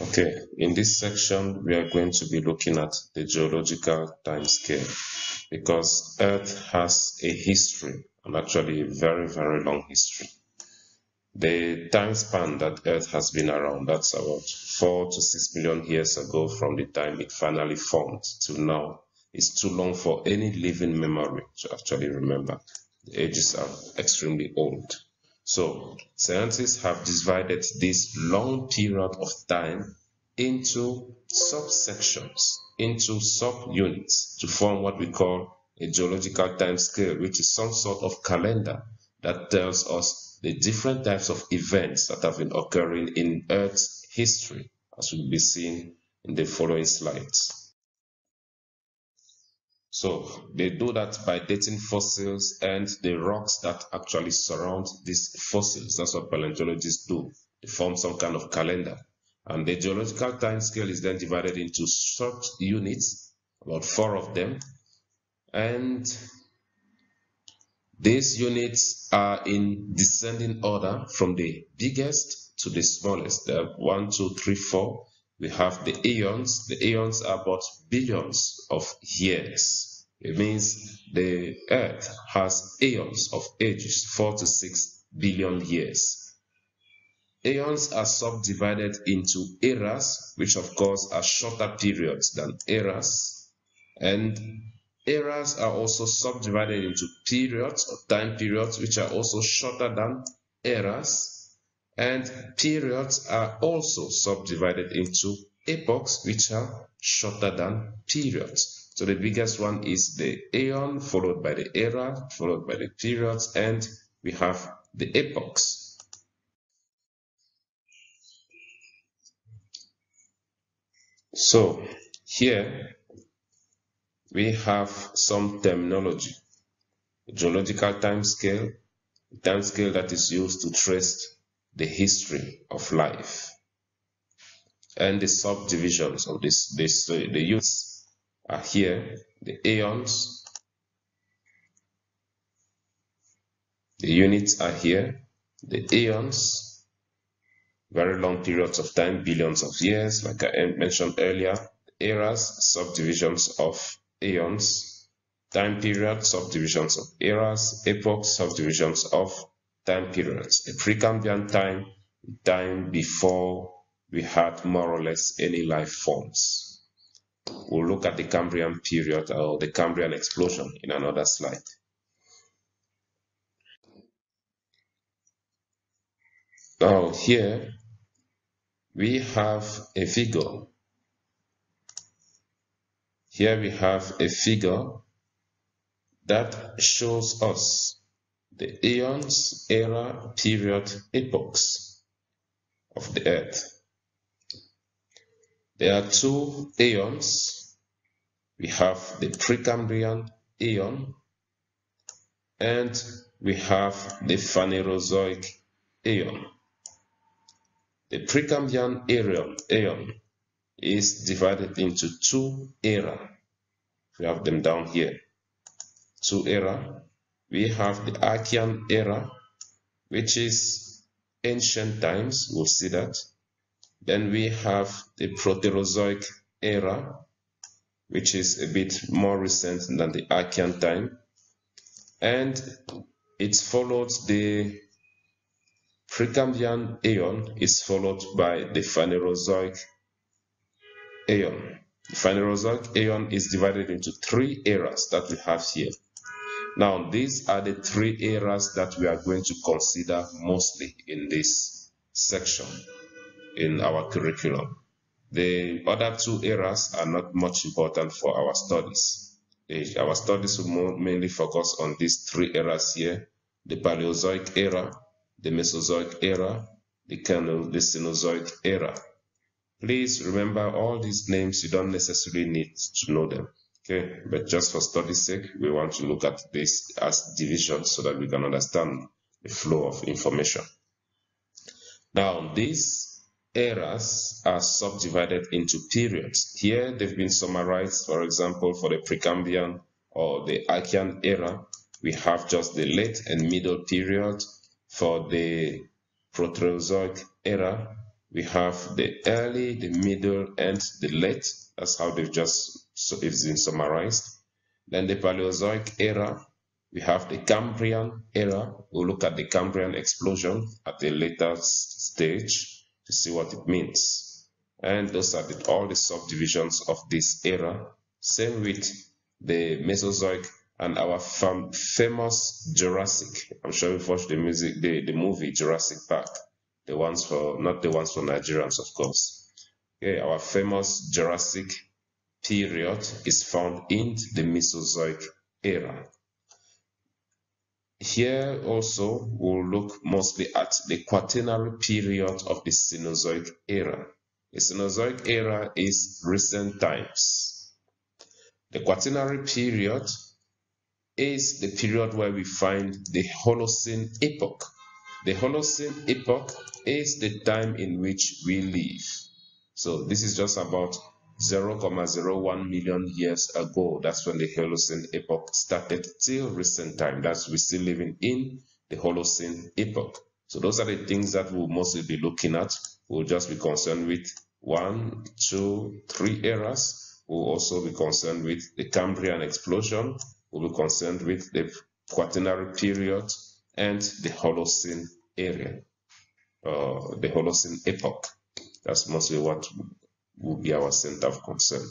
Okay, in this section, we are going to be looking at the geological time scale because Earth has a history and actually a very, very long history. The time span that Earth has been around, that's about four to six million years ago from the time it finally formed to now, is too long for any living memory to actually remember. The ages are extremely old. So scientists have divided this long period of time into subsections, into subunits to form what we call a geological time scale, which is some sort of calendar that tells us the different types of events that have been occurring in Earth's history, as will be seen in the following slides. So they do that by dating fossils and the rocks that actually surround these fossils. That's what paleontologists do. They form some kind of calendar. And the geological time scale is then divided into short units, about four of them. And these units are in descending order from the biggest to the smallest. There are one, two, three, four we have the eons. The eons are about billions of years. It means the earth has eons of ages, four to six billion years. Aeons are subdivided into eras, which of course are shorter periods than eras. And eras are also subdivided into periods or time periods, which are also shorter than eras and periods are also subdivided into epochs which are shorter than periods. So the biggest one is the aeon followed by the era followed by the periods and we have the epochs. So here we have some terminology. geological time scale, time scale that is used to trace the history of life. And the subdivisions of this, this the units are here the aeons. The units are here the aeons. Very long periods of time billions of years like i mentioned earlier eras subdivisions of aeons. Time period subdivisions of eras. Epochs subdivisions of time periods. The Precambrian time, time before we had more or less any life forms. We'll look at the Cambrian period or the Cambrian explosion in another slide. Now here we have a figure. Here we have a figure that shows us the eons, era, period, epochs of the earth. There are two eons. We have the Precambrian eon and we have the Phanerozoic eon. The Precambrian eon, eon is divided into two era. We have them down here. Two era we have the Archean era, which is ancient times, we'll see that. Then we have the Proterozoic era, which is a bit more recent than the Archean time. And it followed the Precambrian Aeon is followed by the Phanerozoic Aeon. The Phanerozoic Aeon is divided into three eras that we have here. Now, these are the three areas that we are going to consider mostly in this section in our curriculum. The other two areas are not much important for our studies. Our studies will mainly focus on these three areas here, the Paleozoic era, the Mesozoic era, the, the Cenozoic era. Please remember all these names, you don't necessarily need to know them. Okay, but just for study's sake, we want to look at this as divisions so that we can understand the flow of information. Now, these eras are subdivided into periods. Here, they've been summarized, for example, for the Precambrian or the Archean era, we have just the late and middle period. For the Proterozoic era, we have the early, the middle, and the late. That's how they've just so it's been summarized. Then the Paleozoic era, we have the Cambrian era. We'll look at the Cambrian explosion at a later stage to see what it means. And those are the, all the subdivisions of this era. Same with the Mesozoic and our fam famous Jurassic. I'm sure you've watched the music, the, the movie Jurassic Park. The ones for, not the ones for Nigerians, of course. Okay, our famous Jurassic period is found in the Mesozoic era. Here also we'll look mostly at the quaternary period of the Cenozoic era. The Cenozoic era is recent times. The quaternary period is the period where we find the Holocene epoch. The Holocene epoch is the time in which we live. So this is just about 0.01 million years ago. That's when the Holocene epoch started till recent time. That's we're still living in the Holocene epoch. So those are the things that we'll mostly be looking at. We'll just be concerned with one, two, three eras. We'll also be concerned with the Cambrian explosion. We'll be concerned with the Quaternary period and the Holocene area, uh, the Holocene epoch. That's mostly what will be our center of concern.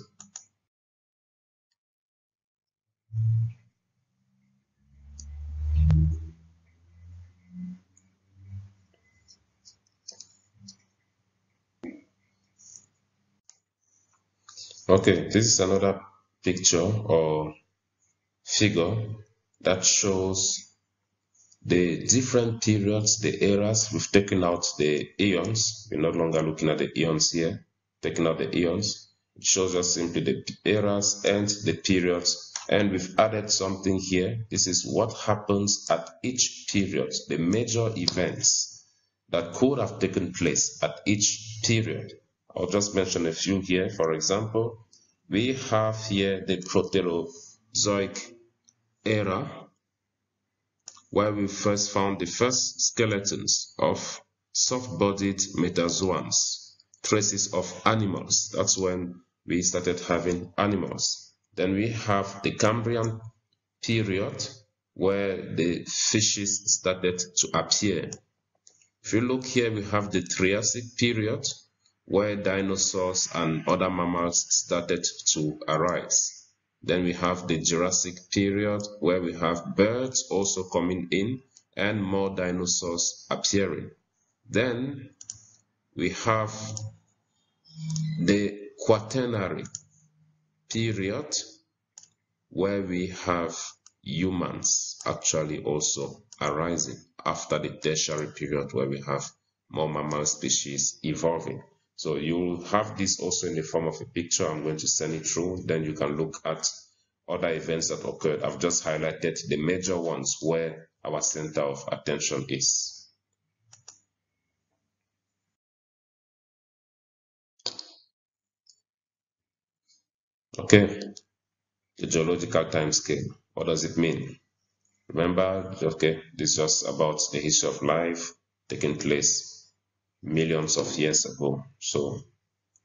Okay, this is another picture or figure that shows the different periods, the eras. We've taken out the eons. We're no longer looking at the eons here taking out the eons. It shows us simply the eras and the periods. And we've added something here. This is what happens at each period, the major events that could have taken place at each period. I'll just mention a few here. For example, we have here the Proterozoic era, where we first found the first skeletons of soft-bodied metazoans traces of animals. That's when we started having animals. Then we have the Cambrian period where the fishes started to appear. If you look here, we have the Triassic period where dinosaurs and other mammals started to arise. Then we have the Jurassic period where we have birds also coming in and more dinosaurs appearing. Then we have the quaternary period where we have humans actually also arising after the tertiary period where we have more mammal species evolving. So you'll have this also in the form of a picture. I'm going to send it through. Then you can look at other events that occurred. I've just highlighted the major ones where our center of attention is. Okay, the geological time scale. What does it mean? Remember, okay, this is just about the history of life taking place millions of years ago. So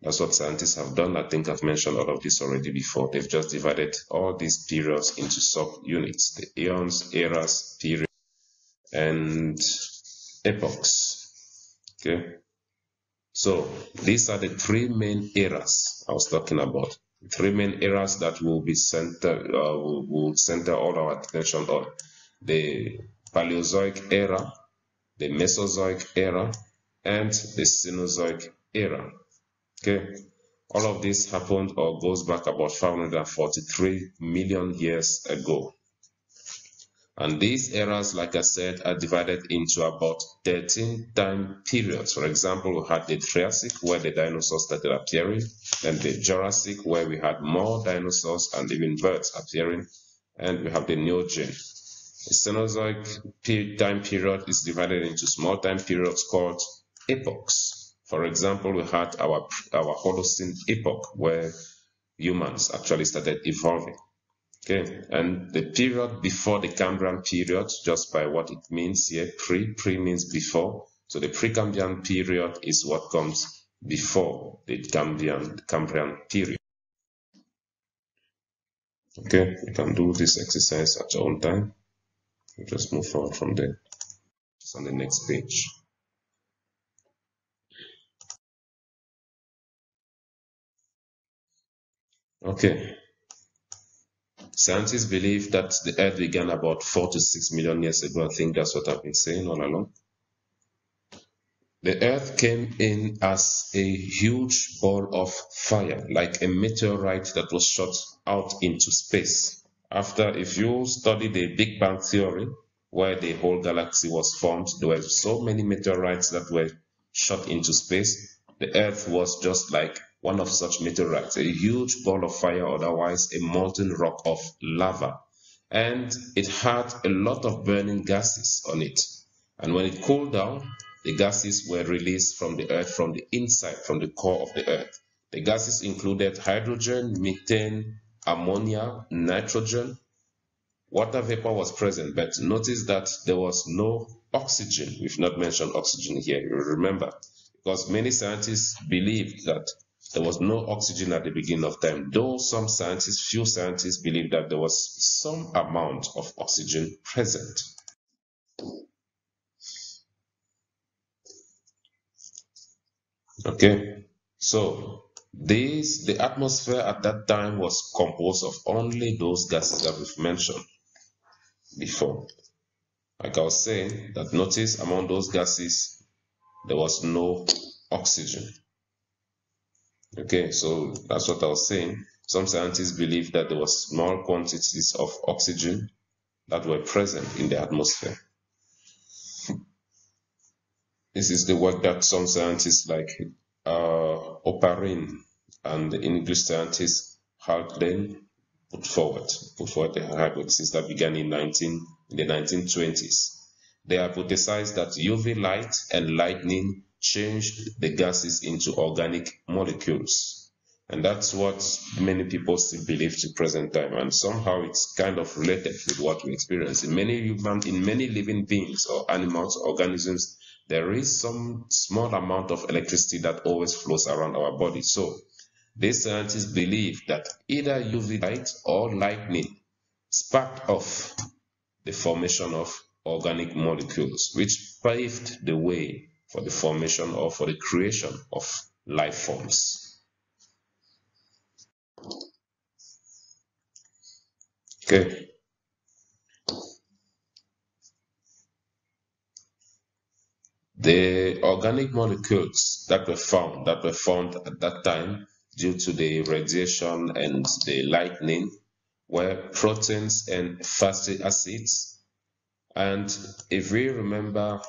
that's what scientists have done. I think I've mentioned all of this already before. They've just divided all these periods into sub-units, the eons, eras, periods, and epochs. Okay. So these are the three main eras I was talking about three main areas that will be center uh, will, will center all our attention on the Paleozoic era, the Mesozoic era, and the Cenozoic era. Okay, all of this happened or goes back about 543 million years ago. And these eras, like I said, are divided into about 13 time periods. For example, we had the Triassic, where the dinosaurs started appearing, then the Jurassic, where we had more dinosaurs and even birds appearing, and we have the Neogene. The Cenozoic time period is divided into small time periods called epochs. For example, we had our, our Holocene epoch, where humans actually started evolving. Okay, and the period before the Cambrian period, just by what it means here, pre, pre means before. So the Precambrian period is what comes before the Cambrian, Cambrian period. Okay, you can do this exercise at your own time. You just move forward from there. It's on the next page. Okay. Scientists believe that the Earth began about 4 to 6 million years ago. I think that's what I've been saying all along. The Earth came in as a huge ball of fire, like a meteorite that was shot out into space. After, if you study the Big Bang Theory, where the whole galaxy was formed, there were so many meteorites that were shot into space. The Earth was just like one of such meteorites, a huge ball of fire, otherwise a molten rock of lava. And it had a lot of burning gases on it. And when it cooled down, the gases were released from the earth, from the inside, from the core of the earth. The gases included hydrogen, methane, ammonia, nitrogen. Water vapor was present, but notice that there was no oxygen. We've not mentioned oxygen here, you remember, because many scientists believed that there was no oxygen at the beginning of time, though some scientists, few scientists believe that there was some amount of oxygen present. Okay, so this the atmosphere at that time was composed of only those gases that we've mentioned before. Like I was saying, that notice among those gases there was no oxygen. Okay, so that's what I was saying. Some scientists believe that there were small quantities of oxygen that were present in the atmosphere. This is the work that some scientists like uh, Oparin and the English scientist Haldane put forward, put forward the hypothesis that began in 19 in the 1920s. They hypothesized that UV light and lightning changed the gases into organic molecules. And that's what many people still believe to present time. And somehow it's kind of related with what we experience. In many human, in many living beings or animals, organisms, there is some small amount of electricity that always flows around our body. So these scientists believe that either UV light or lightning sparked off the formation of organic molecules, which paved the way for the formation or for the creation of life forms. Okay. The organic molecules that were found, that were found at that time due to the radiation and the lightning were proteins and fatty acids. And if we remember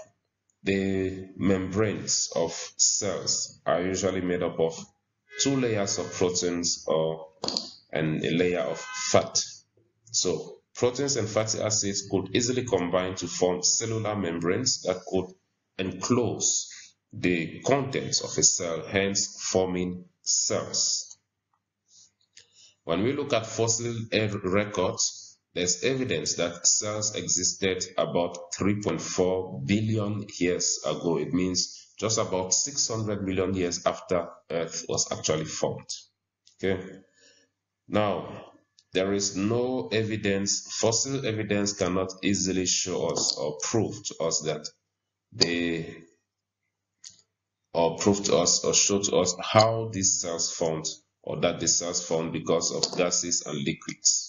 the membranes of cells are usually made up of two layers of proteins or and a layer of fat. So proteins and fatty acids could easily combine to form cellular membranes that could enclose the contents of a cell, hence forming cells. When we look at fossil records, there's evidence that cells existed about 3.4 billion years ago. It means just about 600 million years after Earth was actually formed. Okay. Now, there is no evidence, fossil evidence cannot easily show us or prove to us that they or prove to us or show to us how these cells formed or that the cells formed because of gases and liquids.